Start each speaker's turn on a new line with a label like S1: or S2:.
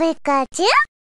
S1: Pikachu?